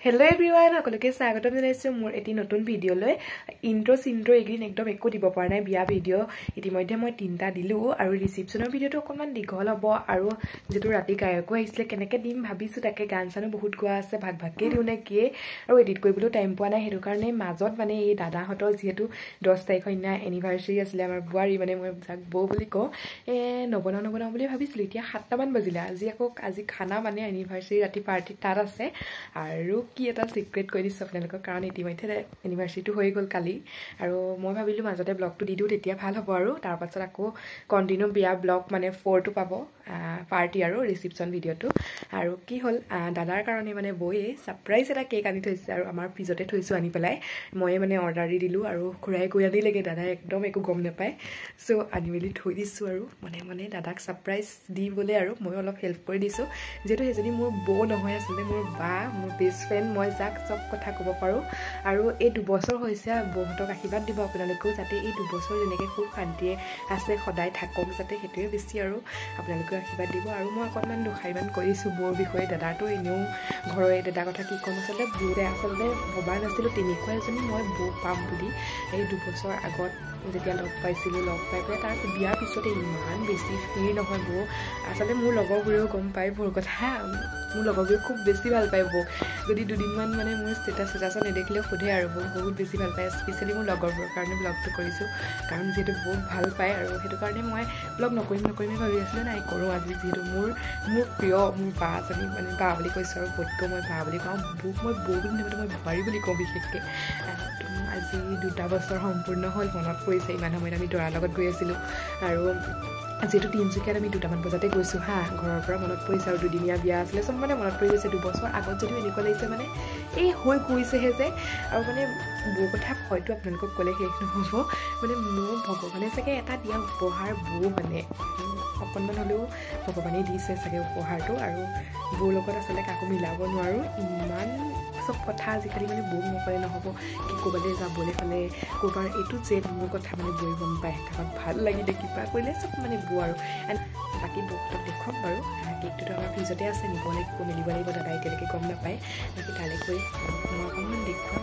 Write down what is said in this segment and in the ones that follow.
Hello everyone সকলোকে স্বাগতম জনাইছোঁ মোৰ এটি নতুন ভিডিঅ'লৈ। ইণ্ট্ৰ' চিণ্ট্ৰ' এইকেইদিন একদম একো দিব পৰা নাই বিয়া ভিডিঅ' ইতিমধ্যে মই তিনিটা দিলোঁ আৰু ৰিচিপশ্যনৰ ভিডিঅ'টো অকণমান দীঘল হ'ব আৰু যিটো ৰাতি গায়কো আহিছিলে কেনেকৈ দিম ভাবিছোঁ তাকে গান চানো বহুত গোৱা আছে ভাগ ভাগকৈ দিওঁ নে কিয়ে আৰু এডিট কৰিবলৈও টাইম পোৱা নাই সেইটো কাৰণে মাজত মানে এই দাদাহঁতৰ যিহেতু দহ তাৰিখৰ দিনা এনিভাৰ্চেৰী আছিলে আমাৰ বোৱাৰী মানে মই যাক বৌ বুলি কওঁ এই নবনাওঁ নবনাওঁ বুলি ভাবিছিলোঁ এতিয়া সাতটামান বাজিলে আজি আকৌ আজি খানা মানে এনিভাৰ্চেৰী ৰাতি পাৰ্টি তাত আছে। আৰু কি এটা ছিক্ৰেট কৈ দিছোঁ আপোনালোকক কাৰণ ইতিমধ্যে এনিভাৰ্চেৰীটো হৈ গ'ল কালি। আৰু মই ভাবিলোঁ মাজতে ব্লগটো দি দিওঁ তেতিয়া ভাল হ'ব আৰু। তাৰপাছত আকৌ কণ্টিনিউ বিয়া ব্লগ মানে ফ'ৰটো পাব পাৰ্টি আৰু ৰিচিপশ্যন ভিডিঅ'টো আৰু কি হ'ল দাদাৰ কাৰণে মানে বৌয়ে ছাৰপ্ৰাইজ এটা কেক আনি থৈছে আৰু আমাৰ ফ্ৰিজতে থৈছোঁ আনি পেলাই। ময়ে মানে অৰ্ডাৰ দি দিলোঁ আৰু খুৰাই গৈ আনিলেগৈ দাদাই একদম একো গম নাপায়। চ' আনি মেলি থৈ দিছোঁ আৰু। মানে মানে দাদাক ছাৰপ্ৰাইজ দিবলৈ আৰু ময়ো অলপ হেল্প কৰি দিছোঁ। যিহেতু সেইজনী মোৰ বৌ নহয় আচলতে মোৰ বা মোৰ বেষ্ট ফ্ৰেণ্ড মই যাক চব কথা ক'ব পাৰোঁ। আৰু এই দুবছৰ হৈছে বৌহঁতক আশীৰ্বাদ দিব আপোনালোকেও যাতে এই দুবছৰ যেনেকৈ সুখ শান্তিয়ে আছে সদায় থাকক যাতে সেইটোৱে বেছি আৰু আপোনালোকেও আশীৰ্বাদ দিব। আৰু মই অকণমান দুষাৰিমান কৰিছোঁ বৌৰ বিষয়ে। দাদাটো এনেও ঘৰৰ দাদাৰ কথা কি ক'ম আচলতে বৌৰে আচলতে ভবা নাছিলোঁ তেনেকুৱা এজনী মই বৌ পাম বুলি। এই দুবছৰ আগত যেতিয়া লগ পাইছিলোঁ লগ পাই পেলাই তাৰ বিয়াৰ পিছতে ইমান বেছি ফ্ৰী নহয় বৌ। আচলতে মোৰ লগৰবোৰেও গম পায় বৌৰ কথা। মোৰ লগৰবোৰে খুব বেছি ভাল পায় বৌক যদি দুদিনমান মানে মোৰ ষ্টেটাছ ষ্টেটাছত নেদেখিলেও সোধে আৰু বৌক বহুত বেছি ভাল পায়। স্পেচিয়েলি মোৰ লগৰবোৰৰ কাৰণে ব্লগটো কৰিছোঁ কাৰণ যিহেতু বহুত ভাল পায় আৰু সেইটো কাৰণে মই ব্লগ নকৰিম নকৰিমেই ভাবি আছিলোঁ নাই কৰোঁ আজি যিহেতু মোৰ মোৰ প্ৰিয় মোৰ বা এজনী মানে বা বুলি কৈছোঁ আৰু বৌতকৈ মই বা বুলি কওঁ বৌক মই বৌ বুলি নাপাতো মই বোৱাৰী বুলি কওঁ বিশেষকৈ। আজি দুটা বছৰ সম্পূৰ্ণ হ'ল মনত পৰিছে ইমান সময়ত আমি দৰাৰ লগত গৈ আছিলোঁ। আৰু যিহেতু তিনিচুকীয়াত আমি দুটামান বজাতে গৈছোঁ হা ঘৰৰ পৰা মনত পৰিছে আৰু দুদিনীয়া বিয়া আছিলে চব মানে মনত পৰি গৈছে। দুবছৰ আগত যদিও এনেকুৱা লাগিছে মানে এই হৈ গৈছেহে যে। আৰু মানে বৌ কথা হয়তো আপোনালোকক ক'লে শেষ নহ'ব। মানে মোৰ ভগৱানে চাগে এটা দিয়া উপহাৰ বৌ মানে। অকণমান হ'লেও ভগৱানেই দিছে চাগে উপহাৰটো। আৰু বৌৰ লগত আচলতে কাকো মিলাব নোৱাৰোঁ। ইমান চব কথা আজিকালি মানে বৌক নকলে নহ'ব। কি ক'ৰবালৈ যাবলৈ হ'লে ক'ৰবাৰ এইটো যে মোৰ কথা মানে বৈ গম পায়। কাৰোবাক ভাল লাগিলে কিবা কৰিলে চব মানে বৌ আৰু। এণ্ড বাকী বৌহঁতক দেখুৱাম বাৰু। কেকটোতো আমাৰ ফ্ৰিজতে আছে নিব লাগিব মেলিব লাগিব দাদা এতিয়ালৈকে গম নাপায়। বাকী তালৈ গৈ মই অকণমান দেখুৱাম।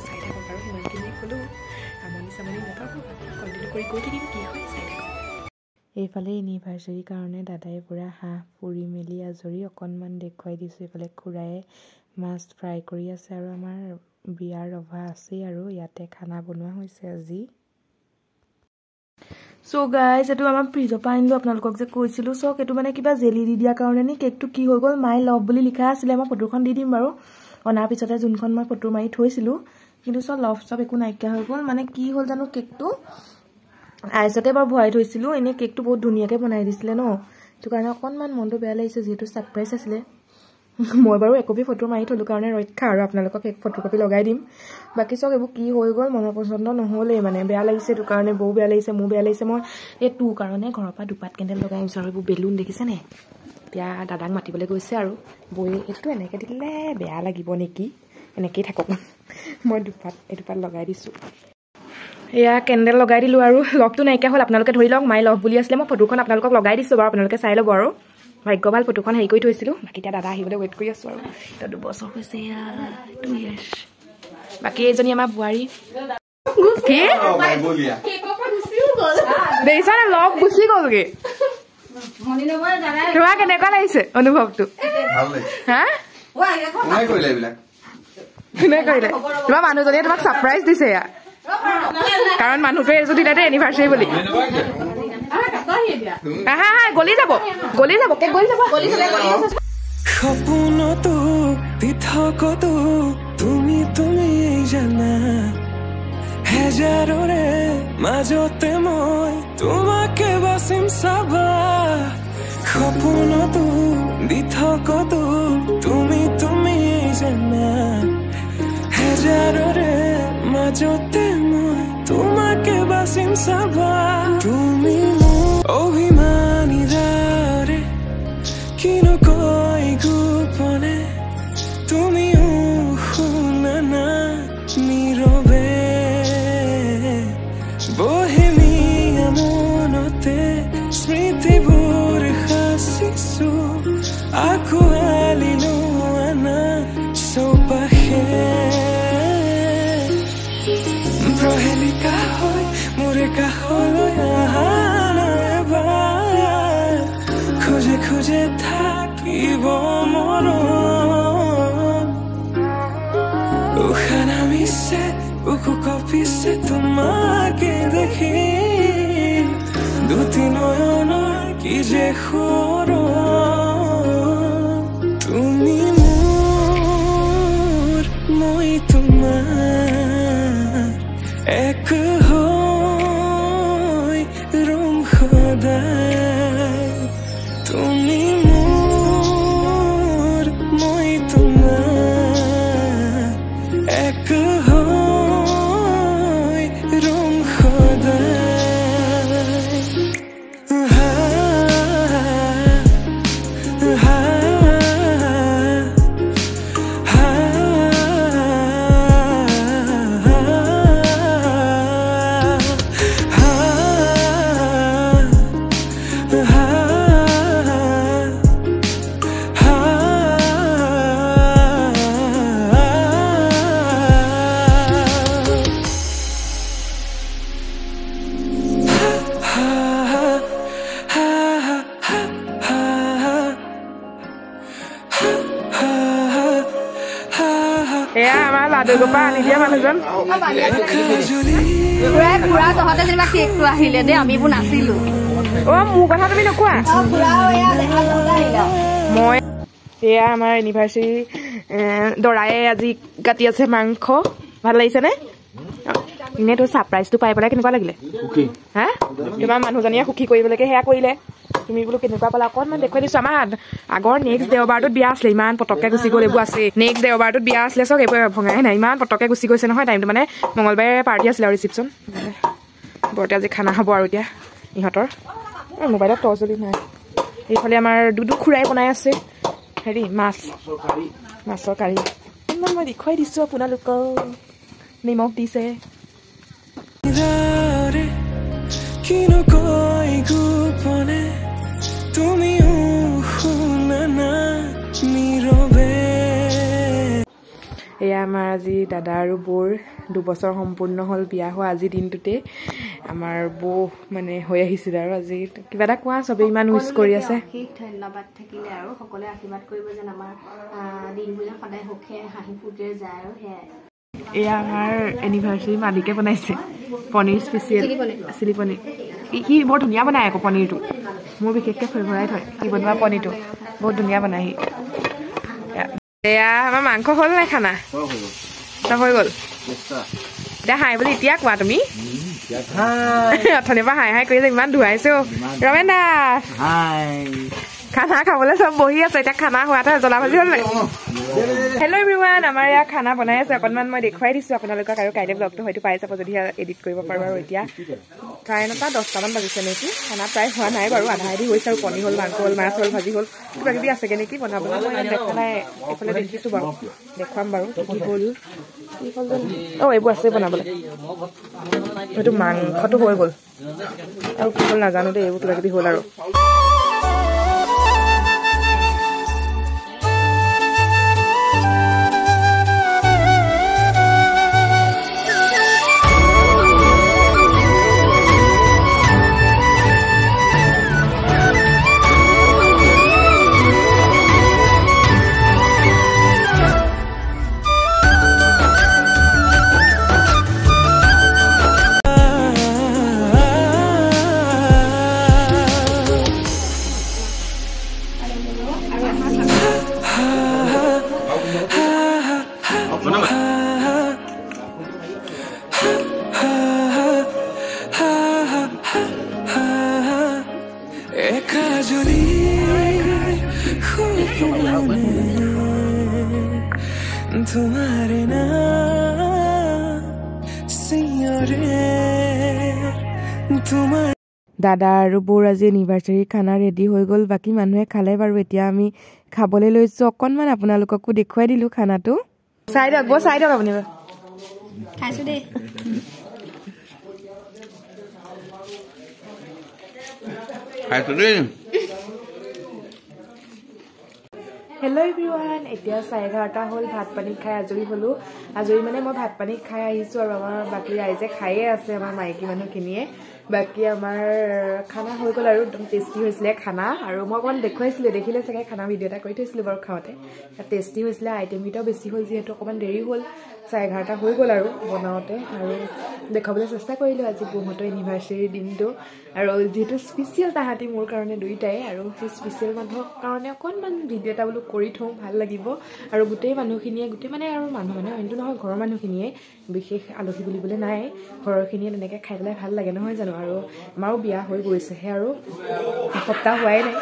চাই থাকক আৰু সিমানখিনি ক'লোঁ। আমনি চামনি নাপাব কণ্টিনিউ কৰি গৈ থাকিম। কি হয় চাই থাকক। এইফালে এনিভাৰ্চাৰীৰ কাৰণে দাদাই পূৰা হাঁহ পুৰি মেলি আজৰি অকণমান দেখুৱাই দিছোঁ। এইফালে খুৰাই মাছ ফ্ৰাই কৰি আছে আৰু আমাৰ বিয়াৰ ৰভা আছেই আৰু ইয়াতে খানা বনোৱা হৈছে আজি। চ' গাইজ এইটো আমাৰ ফ্ৰিজৰ পৰা আনিলোঁ আপোনালোকক যে কৈছিলোঁ। চক এইটো মানে কিবা জেলি দি দিয়াৰ কাৰণে নি কেকটো কি হৈ গ'ল মাই লভ বুলি লিখা আছিলে মই ফটোখন দি দিম বাৰু। অনাৰ পিছতে যোনখন মই ফটো মাৰি থৈছিলোঁ। কিন্তু চব লভ চব একো নাইকিয়া হৈ গ'ল। মানে কি হ'ল জানো কেকটো? আইচতে বাৰু ভৰাই থৈছিলোঁ। এনেই কেকটো বহুত ধুনীয়াকৈ বনাই দিছিলে ন? সেইটো কাৰণে অকণমান মনটো বেয়া লাগিছে যিহেতু ছাৰপ্ৰাইজ আছিলে। মই বাৰু একপি ফটো মাৰি থ'লোঁ কাৰণে ৰক্ষা আৰু আপোনালোকক এক ফটো কপি লগাই দিম। বাকী চব এইবোৰ কি হৈ গ'ল মনৰ পচন্দ নহ'লেই মানে। বেয়া লাগিছে সেইটো কাৰণে বৌ বেয়া লাগিছে মোৰ বেয়া লাগিছে। মই এই তোৰ কাৰণে ঘৰৰ পৰা দুপাত কেণ্ডেল লগাই আনিছোঁ আৰু এইবোৰ বেলুন দেখিছেনে এতিয়া দাদাক মাতিবলৈ গৈছে আৰু। বৌয়ে এইটোতো এনেকৈ দিলে বেয়া লাগিব নেকি? এনেকৈয়ে থাকক। মই দুপাত এদুপাত লগাই দিছোঁ। এয়া কেণ্ডেল লগাই দিলোঁ আৰু। লগটো নাইকিয়া হ'ল আপোনালোকে ধৰি লওক মাই লভ বুলি আছিলে মই ফটোখন আপোনালোকক লগাই দিছোঁ বাৰু আপোনালোকে চাই ল'ব আৰু। ভাগ্য ভাল ফটোখন হেৰি কৰি থৈছিলোঁ। বাকী এতিয়া দাদা আহিবলৈ ৱেইট কৰি আছোঁ আৰু। এতিয়া দুবছৰ হৈছে টু ইয়াৰ্ছ বাকী এইজনী আমাৰ বোৱাৰী। কি? দেখিছানে লগ গুচি গ'লগে। তোমাৰ কেনেকুৱা লাগিছে অনুভৱটো? হা? কোনে কৰিলে তোমাৰ মানুহজনীয়ে তোমাক ছাৰপ্ৰাইজ দিছে ইয়াত কাৰণ মানুহটোৱে যদি তাতে এনিভাৰ্চাৰী বুলি। গলি যাব গলি যাব কেক গলি যাব। সপোনতো পৃথকতো তুমি তুমি জানা। হেজাৰৰে মাজতে মই তোমাকে বাচিম চাবা। সপোনতো পৃথকতো তুমি তুমি জানা। হেজাৰৰে মাজতে মই তোমাকে বাচিম চাবা। তুমি ти бурха си су Ако ели нуана сопахе Прохели кахой, муре кахоло яна еба Коже коже так и во моро Ухана ми се, уку копи се тумаке дехи Дути нојоно কি যে এয়া আমাৰ লাডুগোৰ পৰা আনি দিয়া মানুহজন খুৰাই খুৰা তহঁতে যেনিবা কেকটো আহিলে দেই আমিবোৰ নাছিলো অ মোৰ কথা তুমি নোকোৱা খুৰাও এয়া দেখাত নহলে আহিলে মই এয়া আমাৰ দৰাই আজি কাটি আছে মাংস ভাল লাগিছেনে এনেই তোৰ ছাৰপ্ৰাইজটো পাই পেলাই কেনেকুৱা লাগিলে হা তোমাৰ মানুহজনীয়ে সুখী কৰিবলৈকে সেয়া কৰিলে তুমি বোলো কেনেকুৱা পালা? অকণমান দেখুৱাই দিছো আমাৰ আগৰ নেক্সট দেওবাৰটোত বিয়া আছিলে ইমান পটককে গুচি গ'ল এইবোৰ আছে নেক্সট দেওবাৰটোত বিয়া আছিলে চব এইবোৰ ভঙাই নাই ইমান পটককে গুচি গৈছে নহয় টাইমটো মানে মঙলবাৰে পাৰ্টি আছিলে আৰু ৰিচিপশ্যন। বৰতে আজি খানা হ'ব আৰু এতিয়া ইহঁতৰ। মোবাইলত টৰ্চ জ্বলি নাই। এইফালে আমাৰ দুদু খুৰাই বনাই আছে। হেৰি মাছ। মাছৰ কাৰী। ইমান মই দেখুৱাই দিছোঁ আপোনালোকক। নিমখ দিছে। কিনো কয় গোপনে? তুমিও শুনা না নীৰৱে এয়া আমাৰ আজি দাদা আৰু বৌৰ দুবছৰ সম্পূৰ্ণ হ'ল বিয়া হোৱা আজিৰ দিনটোতে। আমাৰ বৌ মানে হৈ আহিছিলে আৰু আজি। কিবা এটা কোৱা চবেই ইমান উইচ কৰি আছে। ধন্যবাদ থাকিলে আৰু সকলোৱে আশীৰ্বাদ কৰিব যেন আমাৰ দিনবোৰ সদায় সুখে হাঁহি ফূৰ্তিৰে যায় আৰু সেয়াই। এয়া আমাৰ এনিভাৰ্চাৰী মালিকে বনাইছে। Paneer special chilli paneer. সি বৰ ধুনীয়া বনায় আকৌ পনীৰটো। মোৰ বিশেষকৈ ফেভৰাইট হয়। সি বনোৱা পনীৰটো। বহুত ধুনীয়া বনায় সি। এয়া- আমাৰ মাংস হ'ল নাই খানা? হৈ গ'ল। এতিয়া হাই বুলি এতিয়া কোৱা তুমি? অথনিৰ পৰা হাই। হাই কৰি যে ইমান ধুৱাইছো। ৰমেন দা খানা খাবলৈ চব বহি আছে এতিয়া খানা হোৱাতে জ্বলা ভাজি হ'ল নাই? হেল্ল' এভৰিৱান আমাৰ ইয়াত খানা বনাই আছে। অকণমান মই দেখুৱাই দিছোঁ আপোনালোকক আৰু কাইলৈ ব্লগটো হয়তো পাই যাব যদি এডিট কৰিব পাৰোঁ আৰু এতিয়া। চাৰে নটা দহটামান বাজিছে নেকি? খানা প্ৰায় হোৱা নাই বাৰু আধা আধি হৈছে আৰু পনীৰ হ'ল মাংস হ'ল মাছ হ'ল ভাজি হ'ল। কিবা কিবি আছেগে নেকি? বনাবলৈ মই দেখা নাই। এইফালে দেখিছোঁ বাৰু। দেখুৱাম বাৰু কি হ'ল। কি হ'ল অঁ এইবোৰ আছে বনাবলৈ। হয়তো মাংসটো হৈ গ'ল। আৰু কি হ'ল নাজানো দেই এইবোৰ কিবা কিবি হ'ল আৰু। দাদা আৰু বৌৰ আজি এনিভাৰ্চাৰী খানা ৰেডি হৈ গ'ল বাকী মানুহে খালে বাৰু। এতিয়া আমি খাবলৈ লৈছোঁ। অকণমান আপোনালোককো দেখুৱাই দিলোঁ খানাটো। চাই দিয়ক বৌ চাই দিয়ক আপুনি। খাইছো দেই। খাইছো দেই। হেল্ল' এভৰিৱান এতিয়া চাৰে এঘাৰটা হ'ল ভাত পানী খাই আজৰি হ'লোঁ। আজৰি মানে মই ভাত পানী খাই আহিছোঁ আৰু আমাৰ বাকী ৰাইজে খায়ে আছে আমাৰ মাইকী মানুহখিনিয়ে। বাকী আমাৰ খানা হৈ গ'ল আৰু একদম টেষ্টি হৈছিলে খানা। আৰু মই অকণমান দেখুৱাইছিলোঁ দেখিলে চাগে খানা ভিডিঅ' এটা কৰি থৈছিলোঁ বাৰু খাওঁতে। টেষ্টি হৈছিলে আইটেমকেইটাও বেছি হ'ল যিহেতু অকণমান দেৰি হ'ল। চাৰে এঘাৰটা হৈ গ'ল আৰু বনাওঁতে। আৰু দেখুৱাবলৈ চেষ্টা কৰিলোঁ আজি বহুতৰ এনিভাৰ্চেৰীৰ দিনটো। আৰু যিহেতু স্পেচিয়েল তাহাঁতি মোৰ কাৰণে দুয়োটাই আৰু সেই স্পেচিয়েল মানুহৰ কাৰণে অকণমান ভিডিঅ' এটা বোলো কৰি থওঁ ভাল লাগিব। আৰু গোটেই মানুহখিনিয়ে গোটেই মানে আৰু মানুহ মানে অইনটো নহয় ঘৰৰ মানুহখিনিয়ে বিশেষ আলহী বুলিবলৈ নাই। ঘৰৰখিনিয়ে তেনেকৈ খাই পেলাই ভাল লাগে নহয় জানো? আৰু আমাৰো বিয়া হৈ গৈছেহে আৰু। এসপ্তাহ হোৱাই নাই।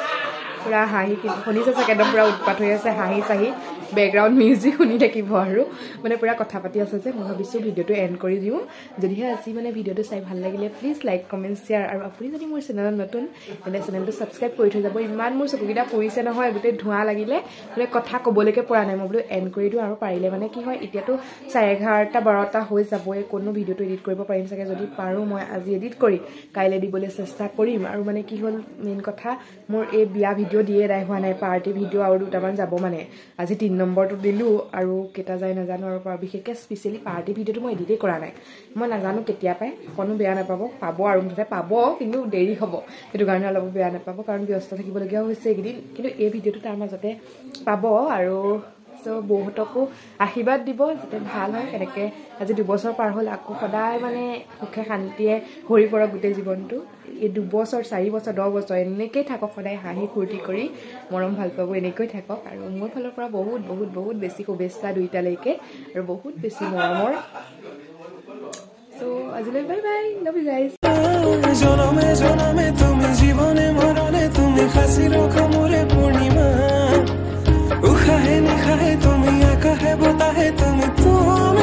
পূৰা হাঁহি শুনিছে চাগে একদম পূৰা উৎপাত হৈ আছে হাঁহি চাহি। বেকগ্ৰাউণ্ড মিউজিক শুনি থাকিব আৰু। মানে পূৰা কথা পাতি আছে যে মই ভাবিছোঁ ভিডিঅ'টো এণ্ড কৰি দিওঁ। যদিহে আজি মানে ভিডিঅ'টো চাই ভাল লাগিলে প্লিজ লাইক কমেণ্ট শ্বেয়াৰ আৰু আপুনি যদি মোৰ চেনেলত নতুন তেনে চেনেলটো ছাবস্ক্ৰাইব কৰি থৈ যাব। ইমান মোৰ চকুকেইটা পৰিছে নহয় গোটেই ধোঁৱা লাগিলে। মানে কথা ক'বলৈকে পৰা নাই মই বোলো এণ্ড কৰি দিওঁ আৰু পাৰিলে মানে কি হয় এতিয়াতো চাৰে এঘাৰটা বাৰটা হৈ যাবই। কোনো ভিডিঅ'টো এডিট কৰিব পাৰিম চাগে যদি পাৰোঁ মই আজি এডিট কৰি কাইলৈ দিবলৈ চেষ্টা কৰিম। আৰু মানে কি হ'ল মেইন কথা মোৰ এই বিয়া ভিডিঅ' দিয়ে এদাই হোৱা নাই পাৰ্টি ভিডিঅ' আৰু দুটামান যাব মানে। আজি তিনি নম্বৰটো দিলোঁ আৰু কেইটা যায় নাজানো আৰু বিশেষকৈ স্পেচিয়েলি পাৰ্টি ভিডিঅ'টো মই এডিটেই কৰা নাই। মই নাজানো কেতিয়া পায় কোনো বেয়া নাপাব। পাব আৰু মুঠতে পাব কিন্তু দেৰি হ'ব। সেইটো কাৰণে অলপ বেয়া নাপাব কাৰণ ব্যস্ত থাকিবলগীয়াও হৈছে এইকেইদিন। কিন্তু এই ভিডিঅ'টো তাৰ মাজতে পাব আৰু চ' বহুতকো আশীৰ্বাদ দিব যাতে ভাল হয় তেনেকৈ আজি দুবছৰ পাৰ হ'ল আকৌ সদায় মানে সুখে শান্তিয়ে ভৰি পৰক গোটেই জীৱনটো। এই দুবছৰ চাৰি বছৰ দহ বছৰ এনেকৈয়ে থাকক সদায় হাঁহি ফূৰ্তি কৰি মৰম ভাল পাব এনেকৈ থাকক। আৰু মোৰ ফালৰ পৰা বহুত বহুত বহুত বেছি শুভেচ্ছা দুইটালৈকে আৰু বহুত বেছি মৰমৰ। চ' আজিলৈ bye bye love you guys জনমে জনমে তুমি জীৱনে মৰণে তুমি সাঁচি মোৰে পূৰ্ণিমা। कहे है लिखा है तुम्हें कहे बताए है तुम्हें तुम